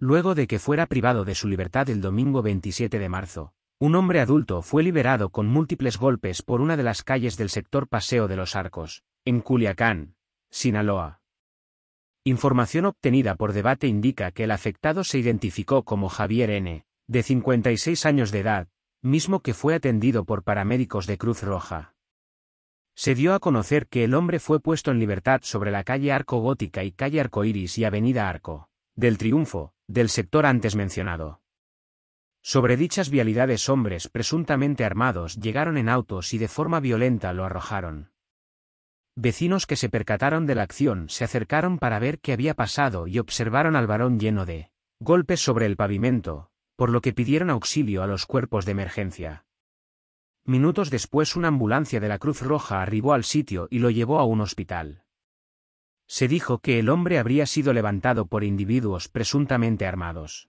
Luego de que fuera privado de su libertad el domingo 27 de marzo, un hombre adulto fue liberado con múltiples golpes por una de las calles del sector Paseo de los Arcos, en Culiacán, Sinaloa. Información obtenida por debate indica que el afectado se identificó como Javier N., de 56 años de edad, mismo que fue atendido por paramédicos de Cruz Roja. Se dio a conocer que el hombre fue puesto en libertad sobre la calle Arco Gótica y calle Arcoiris y avenida Arco, del Triunfo, del sector antes mencionado. Sobre dichas vialidades hombres presuntamente armados llegaron en autos y de forma violenta lo arrojaron. Vecinos que se percataron de la acción se acercaron para ver qué había pasado y observaron al varón lleno de golpes sobre el pavimento, por lo que pidieron auxilio a los cuerpos de emergencia. Minutos después una ambulancia de la Cruz Roja arribó al sitio y lo llevó a un hospital. Se dijo que el hombre habría sido levantado por individuos presuntamente armados.